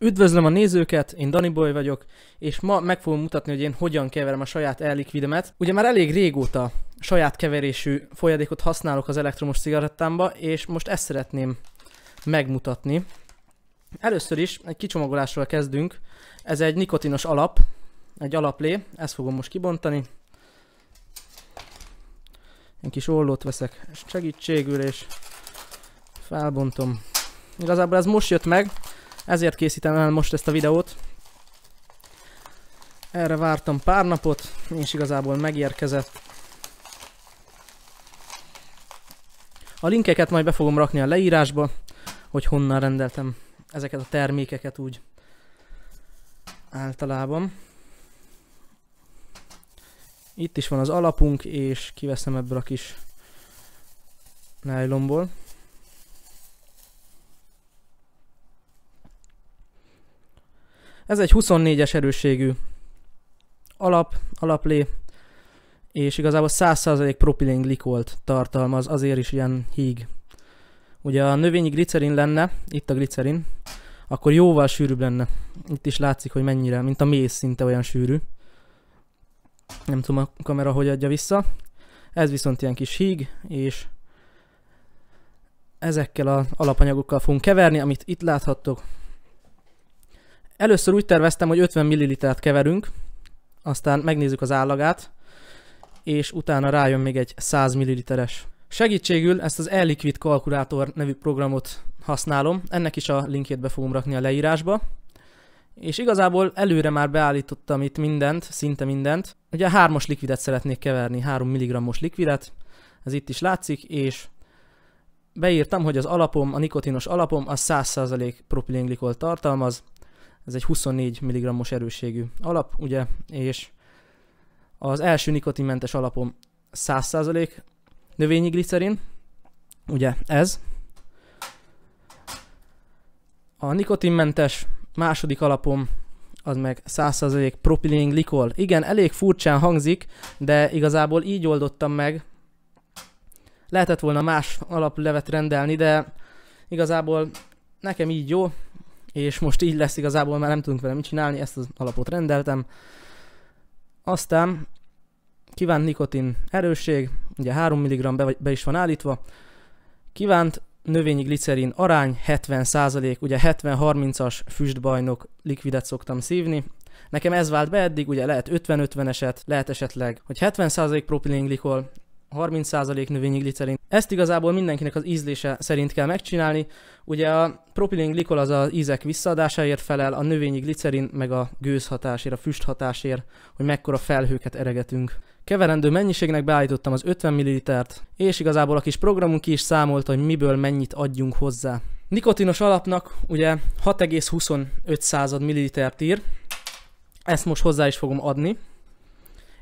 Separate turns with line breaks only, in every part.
Üdvözlöm a nézőket, én Dani Boy vagyok, és ma meg fogom mutatni, hogy én hogyan keverem a saját ellikvidemet. Ugye már elég régóta saját keverésű folyadékot használok az elektromos cigarettámba, és most ezt szeretném megmutatni. Először is egy kicsomagolásról kezdünk. Ez egy nikotinos alap, egy alaplé, ezt fogom most kibontani. Egy kis ollót veszek segítségül, és felbontom. Igazából ez most jött meg, ezért készítem el most ezt a videót. Erre vártam pár napot, és igazából megérkezett. A linkeket majd be fogom rakni a leírásba, hogy honnan rendeltem ezeket a termékeket úgy általában. Itt is van az alapunk, és kiveszem ebből a kis nájlomból. Ez egy 24-es erősségű alap, alaplé, és igazából 100% propilén glikolt tartalmaz, azért is ilyen híg. Ugye a növényi glicerin lenne, itt a glicerin, akkor jóval sűrűbb lenne. Itt is látszik, hogy mennyire, mint a méz szinte olyan sűrű. Nem tudom a kamera hogy adja vissza. Ez viszont ilyen kis híg, és ezekkel az alapanyagokkal fogunk keverni, amit itt láthattok. Először úgy terveztem, hogy 50 ml-t keverünk, aztán megnézzük az állagát, és utána rájön még egy 100 ml-es. Segítségül ezt az e-liquid kalkulátor nevű programot használom, ennek is a linkjét be fogom rakni a leírásba. És igazából előre már beállítottam itt mindent, szinte mindent. Ugye 3-os likvidet szeretnék keverni, 3 mg-os likvidet, ez itt is látszik, és beírtam, hogy az alapom, a nikotinos alapom az 100% propilenglikol tartalmaz, ez egy 24 mg-os erősségű alap, ugye, és az első nikotinmentes alapom 100% növényi glicerin, ugye ez. A nikotinmentes második alapom az meg 100% propilén glikol. Igen, elég furcsán hangzik, de igazából így oldottam meg. Lehetett volna más alaplevet rendelni, de igazából nekem így jó, és most így lesz igazából, már nem tudunk vele mit csinálni, ezt az alapot rendeltem. Aztán kívánt nikotin erősség, ugye 3 mg be, be is van állítva, kívánt növényi glicerin arány 70%, ugye 70-30-as füstbajnok likvidet szoktam szívni, Nekem ez vált be eddig, ugye lehet 50-50-eset, lehet esetleg, hogy 70% propilenglikol, 30% növényi. Ezt igazából mindenkinek az ízlése szerint kell megcsinálni. Ugye a propilén glikol az az ízek visszaadásáért felel, a növényi glicerin meg a gőzhatásért, a füsthatásért, hogy mekkora felhőket eregetünk. Keverendő mennyiségnek beállítottam az 50 ml-t, és igazából a kis programunk ki is számolta, hogy miből mennyit adjunk hozzá. Nikotinos alapnak ugye 6,25 ml ír, ezt most hozzá is fogom adni.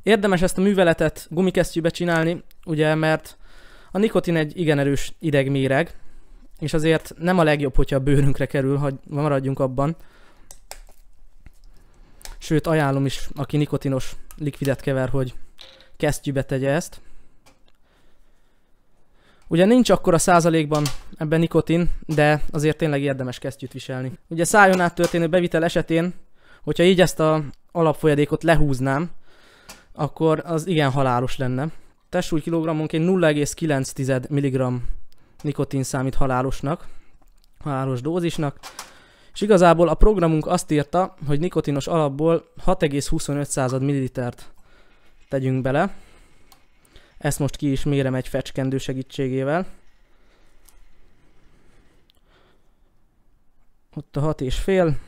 Érdemes ezt a műveletet gumikesztyűbe csinálni, ugye, mert a nikotin egy igen erős idegméreg, és azért nem a legjobb, hogyha a bőrünkre kerül, hogy maradjunk abban. Sőt, ajánlom is, aki nikotinos likvidet kever, hogy kesztyűbe tegye ezt. Ugye nincs akkor a százalékban ebben nikotin, de azért tényleg érdemes kesztyűt viselni. Ugye szájon át történő bevitel esetén, hogyha így ezt a alapfolyadékot lehúznám, akkor az igen halálos lenne. Testsúly kilogrammonként 0,9 mg nikotin számít halálosnak, halálos dózisnak, és igazából a programunk azt írta, hogy nikotinos alapból 6,25 ml-t tegyünk bele. Ezt most ki is mérem egy fecskendő segítségével. Ott a 6 és fél.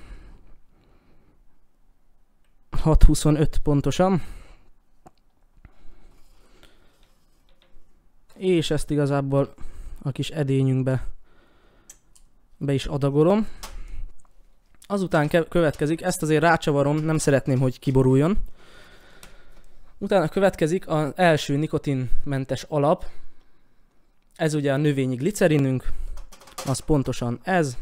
6,25 pontosan. És ezt igazából a kis edényünkbe be is adagolom. Azután következik, ezt azért rácsavarom, nem szeretném, hogy kiboruljon. Utána következik az első nikotinmentes alap. Ez ugye a növényi glicerinünk, az pontosan ez.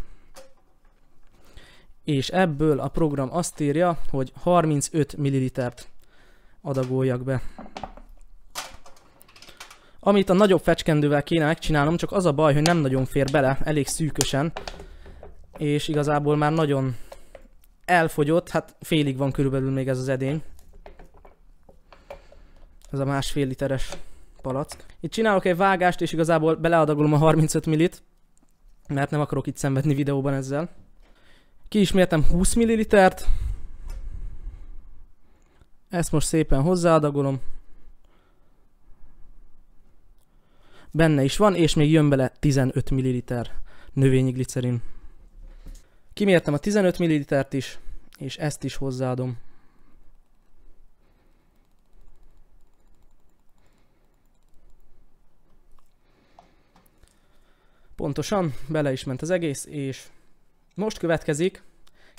És ebből a program azt írja, hogy 35 ml-t adagoljak be. Amit a nagyobb fecskendővel kéne megcsinálnom, csak az a baj, hogy nem nagyon fér bele, elég szűkösen, és igazából már nagyon elfogyott, hát félig van körülbelül még ez az edény. Ez a másfél literes palack. Itt csinálok egy vágást, és igazából beleadagolom a 35 millit, mert nem akarok itt szenvedni videóban ezzel. Kiismértem 20 millilitert. Ezt most szépen hozzáadagolom. Benne is van, és még jön bele 15 ml növényi glicerin. Kimértem a 15 ml-t is, és ezt is hozzáadom. Pontosan, bele is ment az egész, és most következik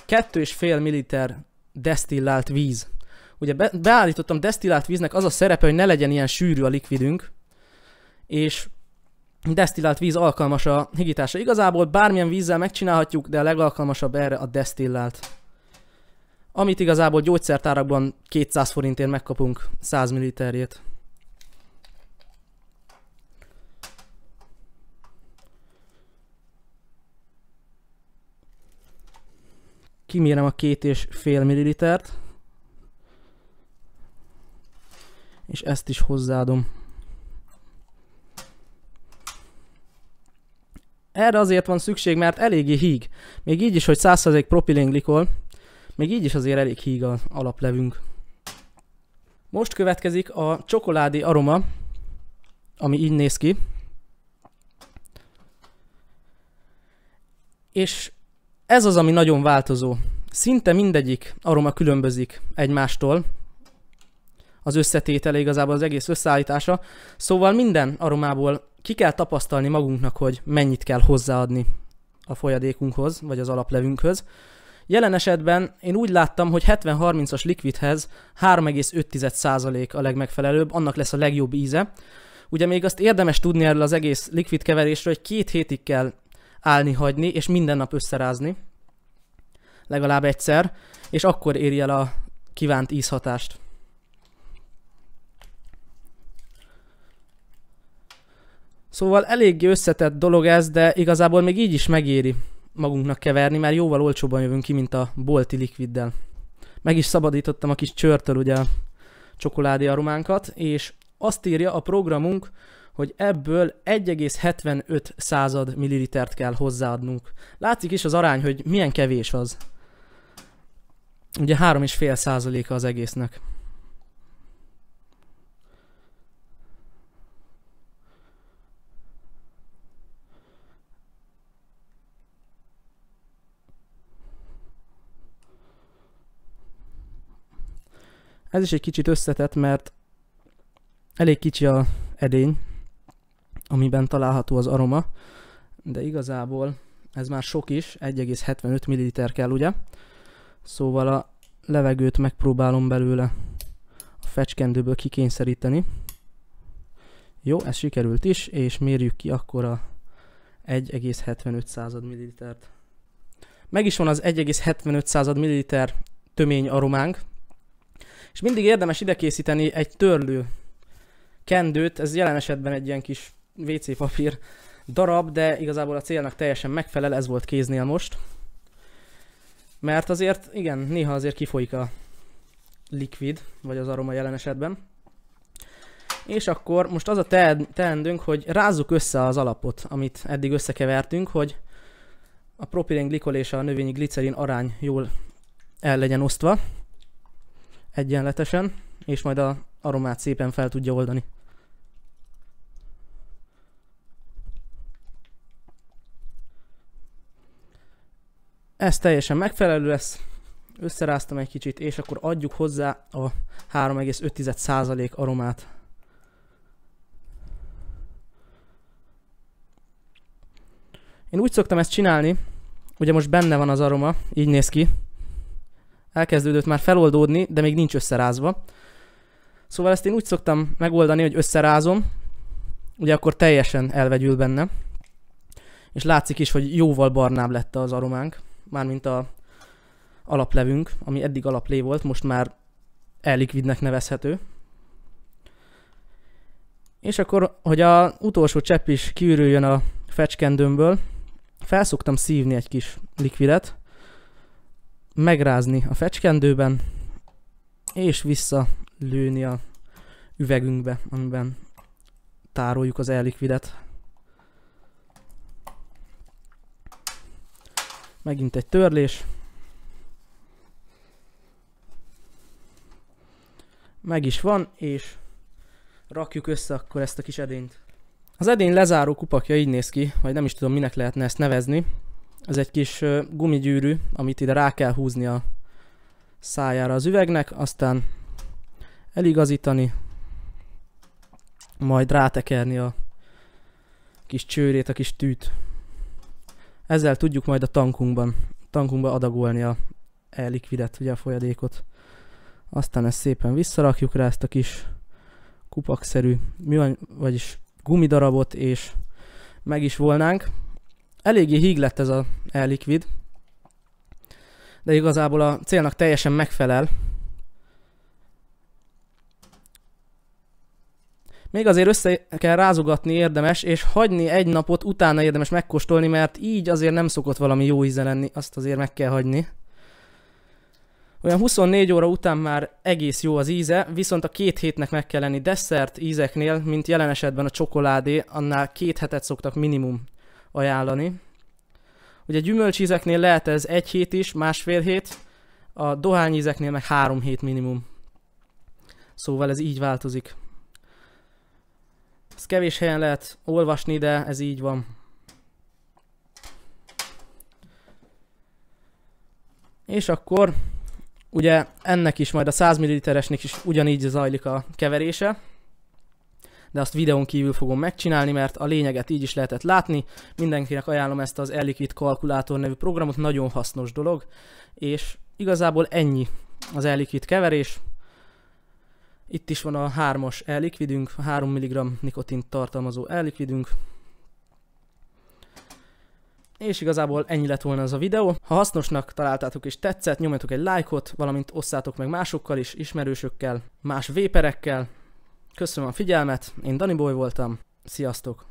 2,5 ml desztillált víz. Ugye be, beállítottam desztillált víznek az a szerepe, hogy ne legyen ilyen sűrű a likvidünk, és desztillált víz alkalmas a higításra. Igazából bármilyen vízzel megcsinálhatjuk, de a legalkalmasabb erre a desztillált. Amit igazából gyógyszertárakban 200 forintért megkapunk 100 ml-jét. Kimérem a két és fél millilitert. És ezt is hozzáadom. Erre azért van szükség, mert eléggé híg. Még így is, hogy 100% propilenglikol, még így is azért elég híg az alaplevünk. Most következik a csokoládé aroma, ami így néz ki. És ez az, ami nagyon változó. Szinte mindegyik aroma különbözik egymástól. Az összetétele igazából az egész összeállítása. Szóval minden aromából ki kell tapasztalni magunknak, hogy mennyit kell hozzáadni a folyadékunkhoz, vagy az alaplevünkhöz. Jelen esetben én úgy láttam, hogy 70-30-as likvidhez 3,5% a legmegfelelőbb, annak lesz a legjobb íze. Ugye még azt érdemes tudni erről az egész likvid keverésről, hogy két hétig kell állni, hagyni, és minden nap összerázni. Legalább egyszer, és akkor éri el a kívánt ízhatást. Szóval eléggé összetett dolog ez, de igazából még így is megéri magunknak keverni, mert jóval olcsóban jövünk ki, mint a bolti likviddel. Meg is szabadítottam a kis csörtől ugye a csokoládé arománkat, és azt írja a programunk, hogy ebből 1,75 század millilitert kell hozzáadnunk. Látszik is az arány, hogy milyen kevés az. Ugye 3,5 százaléka az egésznek. Ez is egy kicsit összetett, mert elég kicsi a edény, amiben található az aroma, de igazából ez már sok is, 1,75 ml kell ugye, szóval a levegőt megpróbálom belőle a fecskendőből kikényszeríteni. Jó, ez sikerült is, és mérjük ki akkor a 1,75 ml-t. Meg is van az 1,75 ml tömény arománk, és mindig érdemes ide készíteni egy törlő kendőt, ez jelen esetben egy ilyen kis WC papír darab, de igazából a célnak teljesen megfelel, ez volt kéznél most. Mert azért, igen, néha azért kifolyik a likvid, vagy az aroma jelen esetben. És akkor most az a teendőnk, hogy rázzuk össze az alapot, amit eddig összekevertünk, hogy a propilenglikol és a növényi glicerin arány jól el legyen osztva egyenletesen, és majd a aromát szépen fel tudja oldani. Ez teljesen megfelelő lesz, összeráztam egy kicsit, és akkor adjuk hozzá a 3,5% aromát. Én úgy szoktam ezt csinálni, ugye most benne van az aroma, így néz ki, elkezdődött már feloldódni, de még nincs összerázva. Szóval ezt én úgy szoktam megoldani, hogy összerázom, ugye akkor teljesen elvegyül benne, és látszik is, hogy jóval barnább lett az arománk, mármint a alaplevünk, ami eddig alaplé volt, most már ellikvidnek nevezhető. És akkor, hogy a utolsó csepp is kiürüljön a fecskendőmből, felszoktam szívni egy kis likvidet, megrázni a fecskendőben, és vissza lőni a üvegünkbe, amiben tároljuk az ellikvidet. Megint egy törlés. Meg is van, és rakjuk össze akkor ezt a kis edényt. Az edény lezáró kupakja így néz ki, vagy nem is tudom minek lehetne ezt nevezni. Ez egy kis gumigyűrű, amit ide rá kell húzni a szájára az üvegnek, aztán eligazítani, majd rátekerni a kis csőrét, a kis tűt. Ezzel tudjuk majd a tankunkban, tankunkban adagolni a e-likvidet, ugye a folyadékot. Aztán ezt szépen visszarakjuk rá ezt a kis kupakszerű, vagyis gumidarabot, és meg is volnánk. Eléggé híg lett ez a e-likvid, de igazából a célnak teljesen megfelel. Még azért össze kell rázogatni érdemes, és hagyni egy napot, utána érdemes megkóstolni, mert így azért nem szokott valami jó íze lenni, azt azért meg kell hagyni. Olyan 24 óra után már egész jó az íze, viszont a két hétnek meg kell lenni desszert ízeknél, mint jelen esetben a csokoládé, annál két hetet szoktak minimum ajánlani. Ugye gyümölcsízeknél lehet ez egy hét is, másfél hét, a dohányízeknél meg három hét minimum. Szóval ez így változik. Ez kevés helyen lehet olvasni, de ez így van. És akkor ugye ennek is majd a 100 ml-esnek is ugyanígy zajlik a keverése de azt videón kívül fogom megcsinálni, mert a lényeget így is lehetett látni. Mindenkinek ajánlom ezt az Eliquid kalkulátor nevű programot, nagyon hasznos dolog, és igazából ennyi az Eliquid keverés. Itt is van a 3-as Eliquidünk, a 3 mg nikotint tartalmazó Eliquidünk. És igazából ennyi lett volna az a videó. Ha hasznosnak találtátok és tetszett, nyomjatok egy lájkot, valamint osszátok meg másokkal is, ismerősökkel, más véperekkel, Köszönöm a figyelmet, én Dani Boy voltam, sziasztok!